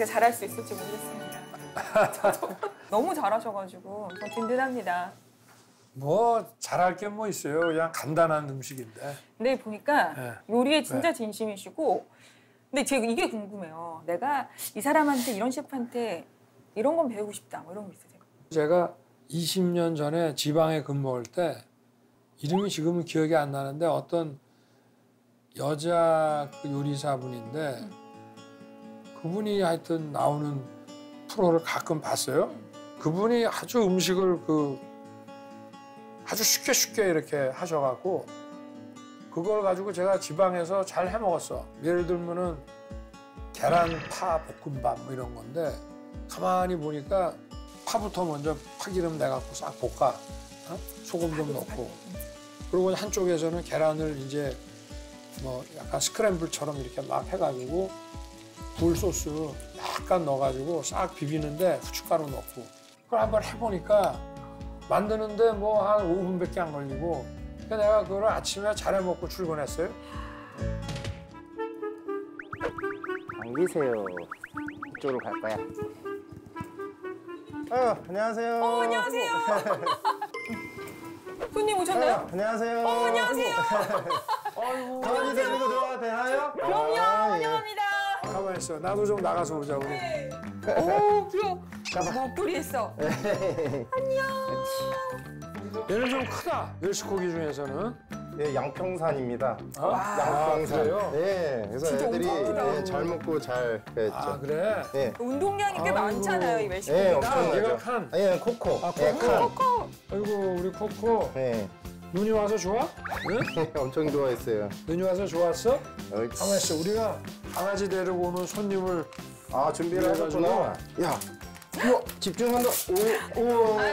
제가 잘할 수 있을지 모르겠습니다. 너무 잘하셔가지고 좀 든든합니다. 뭐 잘할 게 뭐 있어요. 그냥 간단한 음식인데. 근데 보니까 네. 요리에 진짜 진심이시고 근데 제가 이게 궁금해요. 내가 이 사람한테 이런 셰프한테 이런 건 배우고 싶다 뭐 이런 거 있으세요? 제가 20년 전에 지방에 근무할 때 이름이 지금은 기억이 안 나는데 어떤 여자 그 요리사분인데 그분이 하여튼 나오는 프로를 가끔 봤어요. 그분이 아주 음식을 그 아주 쉽게 쉽게 이렇게 하셔갖고 그걸 가지고 제가 지방에서 잘 해 먹었어. 예를 들면은 계란 파 볶음밥 뭐 이런 건데 가만히 보니까 파부터 먼저 파기름 내갖고 싹 볶아 어? 소금 좀 넣고 그리고 한쪽에서는 계란을 이제 뭐 약간 스크램블처럼 이렇게 막 해가지고 굴 소스 약간 넣어가지고 싹 비비는데 후춧가루 넣고 그걸 한번 해보니까 만드는데 뭐 한 5분밖에 안 걸리고 그래서 내가 그걸 아침에 잘해 먹고 출근했어요. 당기세요. 이쪽으로 갈 거야. 어, 안녕하세요. 어, 안녕하세요. 손님 어, 오셨나요? 안녕하세요. 어, 안녕하세요. 아이고 강아지 데리고 들어가도 되나요? 그럼요, 아, 예. 환영합니다. 가만히 있어. 나도 좀 나가서 오자 우리. 오, 귀여워. 목도리 했어. 얘는 좀 크다. 멸치고기 중에서는. 예, 양평산입니다. 어? 양평산. 아? 예, 그래서 진짜 애들이. 예, 잘 먹고 잘 그랬죠. 아 그래. 예. 운동량이 꽤. 많잖아요, 이 예, 멜시고기가. 엄청 얘가 나죠. 칸. 예, 코코. 아, 예, 코코. 칸. 코코. 아이고 우리 코코 예, 눈이 와서 좋아? 응? 엄청 좋아했어요. 눈이 와서 좋았어? 옳지. 가만 있어. 우리가 강아지 데리고 오는 손님을 아, 준비를. 하셨구나. 야, 이거 집중한다. 오,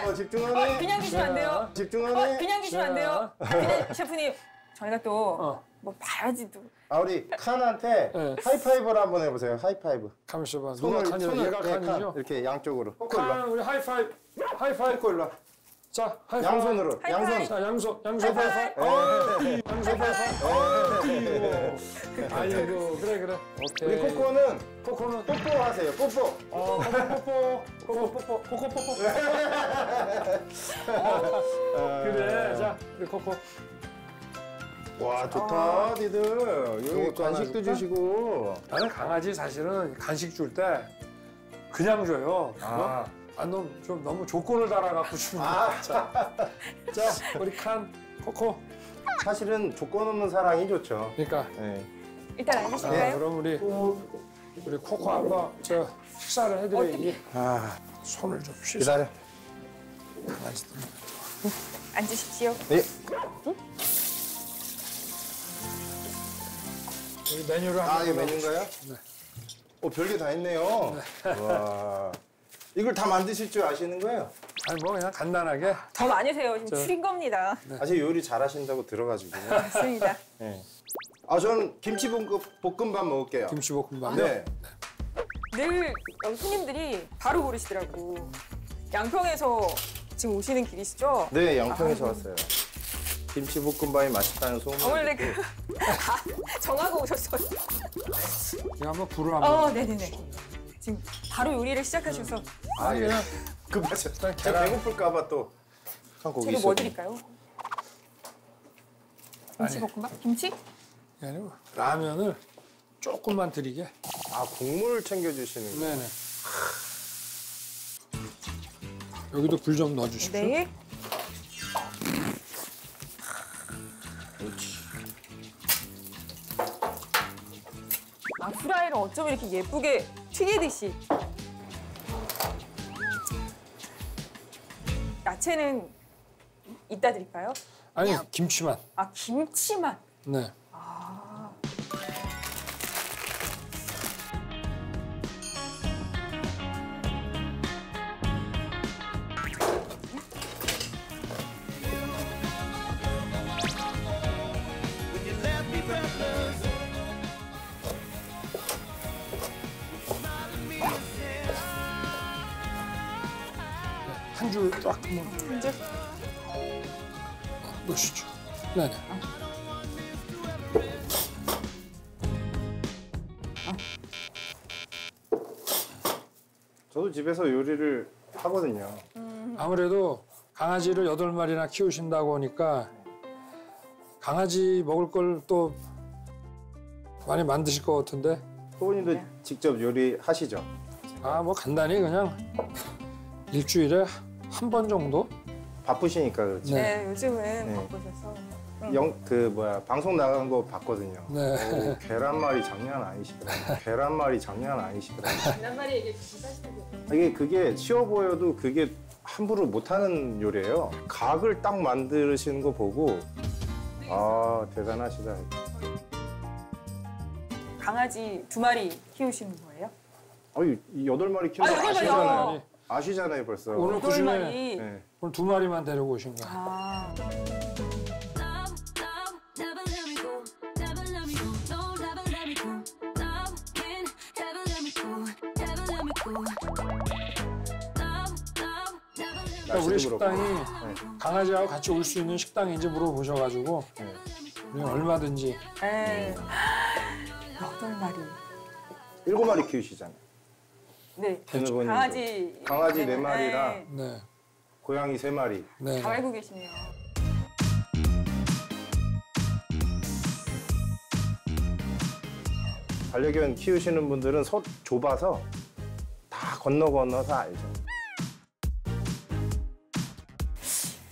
오, 집중하네. 어, 그냥 계시면 안 돼요. 집중하네. 어, 그냥 계시면 안 돼요. 아, 그냥 셰프님, 저희가 또 어. 뭐 봐야지 또. 아, 우리 칸한테 네. 하이파이브를 한번 해보세요. 하이파이브. 가만 있어봐. 누가 칸이야? 얘가 네, 칸이죠? 칸. 이렇게 양쪽으로. 칸 우리 하이파이브. 하이파이브 와. 자 하이파이브. 양손으로. 하이파이브. 양손. 자 양손 양손 하이파이브. 네. 양손 하이파이브. 아이고 그래 그래. 오케이. 우리 코코는 코코는 뽀뽀 하세요. 뽀뽀. 어 코코 뽀뽀 코코 뽀뽀 코코 뽀뽀. 그래 자 우리 코코. 와 좋다, 니들. 여기 간식도? 주시고. 나는 강아지 사실은 간식 줄 때 그냥 줘요. 아. 아, 너무 좀 너무 조건을 달아갖고 주는 거 아. 같아. 자, 우리 칸 코코. 사실은 조건 없는 사랑이 좋죠. 그러니까 네. 일단 자, 앉으실까요? 그럼 우리 우리 코코 한번 저 식사를 해드려야지. 아, 손을 좀 씻어. 기다려. 강아지들. 앉으십시오. 네. 우리 메뉴를 아, 한번 이게. 메뉴인가요? 네. 오, 별게 다 있네요. 와. 이걸 다 만드실 줄 아시는 거예요? 아니 뭐 그냥 간단하게. 더 많으세요. 지금 저- 줄인 겁니다. 사실 요리 잘하신다고 들어가지고. 맞습니다. 네. 아, 저는 김치 볶음, 볶음밥 먹을게요. 김치 볶음밥. 네. 늘 여기 손님들이 바로 고르시더라고. 양평에서 지금 오시는 길이시죠? 네, 양평에서 왔어요. 김치 볶음밥이 맛있다는 소문. 아, 원래 그다 정하고 오셨어요. 이거 한번 불을 한번. 어, 네네네. 지금 바로 요리를 시작하셔서 아 그냥 급하죠. 일단 제가 계란. 배고플까봐 또. 한 제가 있어요. 뭐 드릴까요? 김치볶음밥? 김치? 아니고 라면을 조금만 드리게. 아, 국물 챙겨주시는 거. 네네. 여기도 불좀 넣어주십시오. 네. 아, 후라이를 어쩜 이렇게 예쁘게 튀기듯이. 야채는 이따 드릴까요? 아니 김치만. 아, 김치만. 네. 한줄딱 한번 이제 넣으시죠. 네네. 저도 집에서 요리를 하거든요. 아무래도 강아지를 여덟 마리나 키우신다고 하니까 강아지 먹을 걸 또 많이 만드실 것 같은데 호원님도 직접 요리하시죠? 아 뭐 간단히 그냥 일주일에 한 번 정도 바쁘시니까 그렇지. 네. 네, 요즘은 네. 바쁘셔서. 영 그 뭐야 방송 나간 거 봤거든요. 네. 오, 계란말이 장난 아니시더라고요. 계란말이 장난 아니시더라고요. 지난말에 얘기해 주시고 이게 그게 쉬워 보여도 그게 함부로 못하는 요리예요. 각을 딱 만드시는 거 보고 아 대단하시다. 강아지 두 마리 키우시는 거예요? 이 여덟 마리 키우는 아, 거 여덟 마리요? 아시잖아요. 아시잖아요 벌써. 오늘 그 중에 마리. 네. 오늘 두 마리만 데리고 오신 거야. 아, 그러니까 우리. 식당이 네. 강아지하고 같이 올 수 있는 식당인지 물어보셔가지고 네. 우리 얼마든지 네. 여덟 마리. 일곱 마리 키우시잖아요. 네. 김일곤님도. 강아지. 강아지 네 네. 마리랑 네, 고양이 세 마리. 네. 다 알고 계시네요. 반려견 키우시는 분들은 서 좁아서 다 건너 건너서 알죠.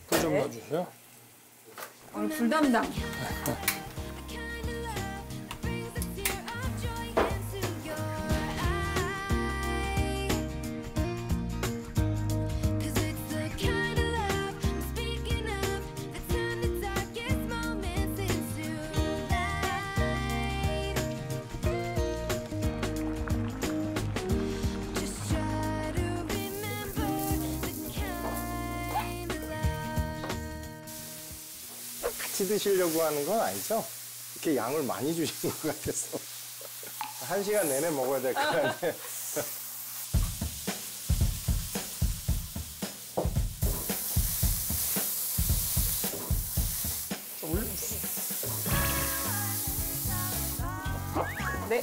또좀 네. 넣어주세요. 오늘 불담당. 같이 드시려고 하는 건 아니죠? 이렇게 양을 많이 주시는 것 같아서. 한 시간 내내 먹어야 될거 아니에요? 네.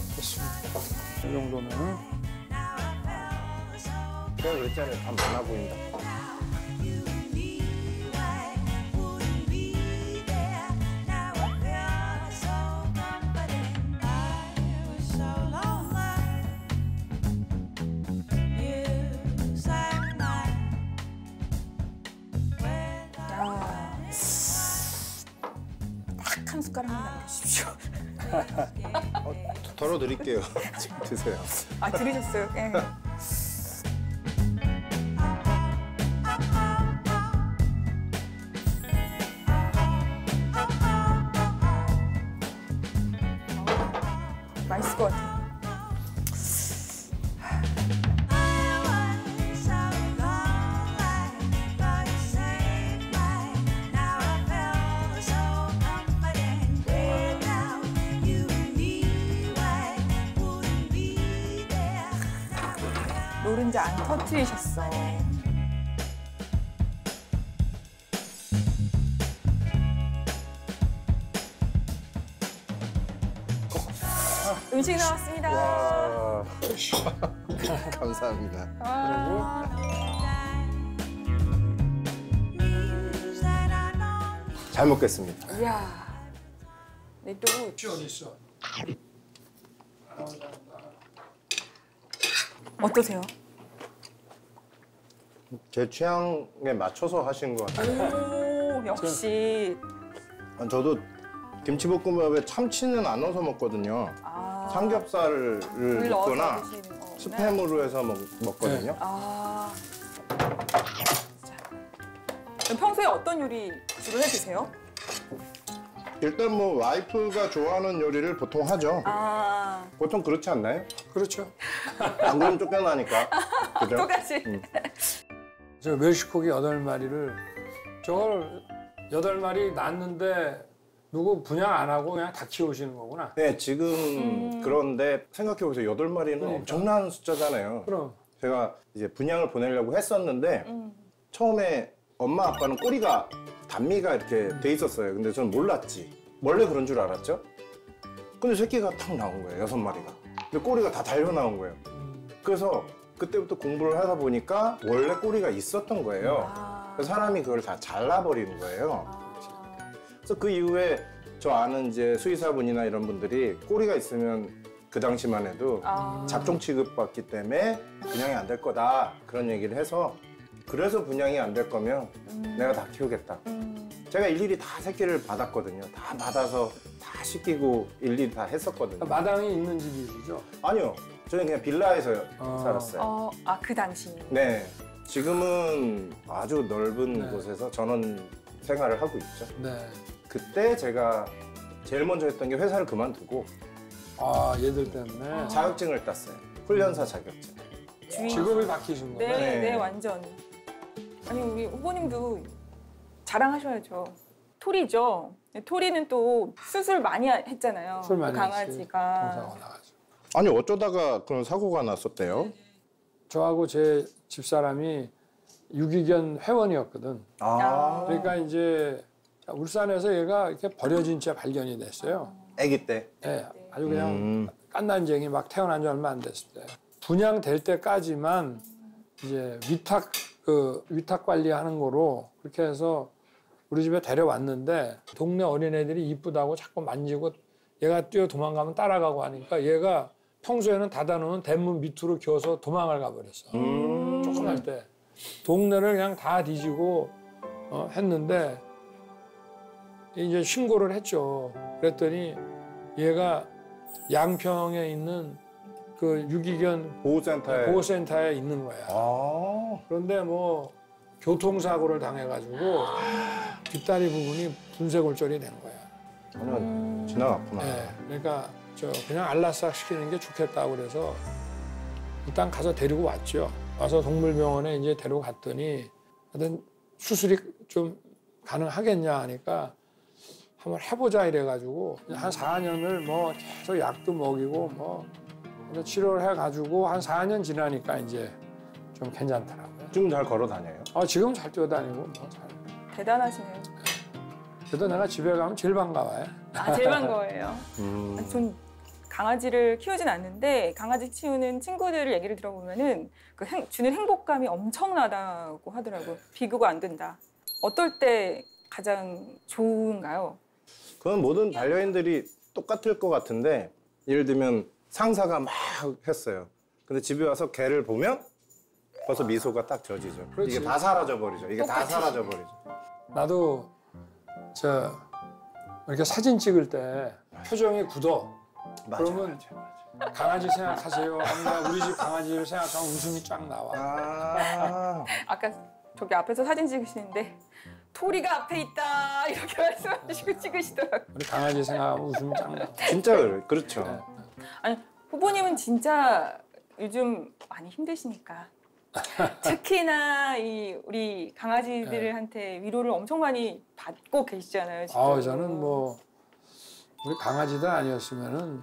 이 정도면 제가 그랬잖아요. 다 많아 보인다. 숟가락만 남겨주십시오. 덜어 드릴게요. 지금 드세요. 아, 들으셨어요? 예. 맛있을 것 같아요. 노른자 안 터트리셨어. 음식 나왔습니다. 와. 감사합니다. 아, 잘 먹겠습니다. 이야. 네, 또피 어디 있어? 어떠세요? 제 취향에 맞춰서 하신 것 같아요. 오, 역시. 아, 저도 김치볶음밥에 참치는 안 넣어서 먹거든요. 아, 삼겹살을 넣거나. 스팸으로 해서 먹, 먹거든요. 아. 자. 그럼 평소에 어떤 요리 주로 해 드세요? 일단 뭐 와이프가 좋아하는 요리를 보통 하죠. 아, 보통 그렇지 않나요? 그렇죠. 안 그러면 쫓겨나니까. 그죠? 똑같이. 저 멸치고기 여덟 마리를 저걸 여덟 마리 낳는데 누구 분양 안 하고 그냥 다 키우시는 거구나. 네, 지금 음. 그런데 생각해보세요. 여덟 마리는 그러니까. 엄청난 숫자잖아요. 그럼 제가 이제 분양을 보내려고 했었는데 음. 처음에 엄마 아빠는 꼬리가 단미가 이렇게 돼 있었어요. 근데 저는 몰랐지. 원래 그런 줄 알았죠. 근데 새끼가 탁 나온 거예요. 여섯 마리가. 근데 꼬리가 다 달려 나온 거예요. 그래서 그때부터 공부를 하다 보니까 원래 꼬리가 있었던 거예요. 아. 그래서 사람이 그걸 다 잘라버리는 거예요. 아. 그래서 그 이후에 저 아는 이제 수의사분이나 이런 분들이 꼬리가 있으면 그 당시만 해도 아. 잡종 취급받기 때문에 분양이 안 될 거다 그런 얘기를 해서 그래서 분양이 안 될 거면 음. 내가 다 키우겠다. 음. 제가 일일이 다 새끼를 받았거든요. 다 받아서 다 씻기고 일일이 다 했었거든요. 마당이 있는 집이시죠? 아니요, 저는 그냥 빌라에서 어. 살았어요. 어, 아, 그 당시. 네, 지금은 아주 넓은 네. 곳에서 전원 생활을 하고 있죠. 네. 그때 제가 제일 먼저 했던 게 회사를 그만두고 아 얘들 때문에 자격증을 땄어요. 훈련사 자격증. 주인. 직업이 바뀌신 네, 거네. 네, 네. 완전. 아니 우리 후보님도 자랑하셔야죠. 토리죠. 토리는 또 수술 많이 했잖아요. 술 많이 그 강아지가. 아니 어쩌다가 그런 사고가 났었대요? 저하고 제 집사람이 유기견 회원이었거든. 아. 그러니까 이제 울산에서 얘가 이렇게 버려진 채 발견이 됐어요. 아기 때. 예, 아주 그냥 음. 깐난쟁이 막 태어난 지 얼마 안 됐을 때 분양될 때까지만 이제 위탁 그 위탁 관리하는 거로 그렇게 해서 우리 집에 데려왔는데 동네 어린애들이 이쁘다고 자꾸 만지고 얘가 뛰어 도망가면 따라가고 하니까 얘가 평소에는 닫아놓은 대문 밑으로 기어서 도망을 가버렸어. 음. 조금 할 때 동네를 그냥 다 뒤지고 어, 했는데 이제 신고를 했죠. 그랬더니 얘가 양평에 있는 그 유기견 보호센터에. 보호센터에 있는 거야. 아. 그런데 뭐 교통사고를 당해가지고 뒷다리 부분이 분쇄골절이 된 거야. 전혀 음. 지나갔구나. 예, 그러니까 저 그냥 알라싹 시키는 게 좋겠다고 그래서 일단 가서 데리고 왔죠. 와서 동물병원에 이제 데리고 갔더니 하여튼 수술이 좀 가능하겠냐 하니까 한번 해보자 이래가지고 한 4년을 뭐 계속 약도 먹이고 뭐 그래서 치료를 해가지고 한 4년 지나니까 이제 좀 괜찮더라고요. 지금 잘 걸어 다녀요? 아 지금 잘 뛰어다니고 뭐 잘. 대단하시네요. 그래도 내가 집에 가면 제일 반가워요. 아, 제일 반가워요. 음. 아니, 전 강아지를 키우진 않는데 강아지 키우는 친구들 얘기를 들어보면은 그 행- 주는 행복감이 엄청나다고 하더라고요. 비교가 안 된다. 어떨 때 가장 좋은가요? 그건 모든 반려인들이 똑같을 것 같은데 예를 들면 상사가 막 했어요. 근데 집에 와서 개를 보면 벌써 미소가 딱 져지죠. 그렇지. 이게 다 사라져 버리죠. 이게 다 똑같이. 사라져 버리죠. 나도 저 이렇게 사진 찍을 때 표정이 굳어. 맞아, 그러면 강아지 생각하세요. 우리 집 강아지를 생각하면 웃음이 쫙 나와. 아, 아까 저기 앞에서 사진 찍으시는데 토리가 앞에 있다 이렇게 말씀하시고 찍으시더라고요. 우리 강아지 생각하면 웃음이 쫙 나와. 진짜. 그렇죠. 네. 아니 후보님은 진짜 요즘 많이 힘드시니까 특히나 이 우리 강아지들한테 위로를 엄청 많이 받고 계시잖아요. 지금. 아, 저는 뭐 우리 강아지들 아니었으면은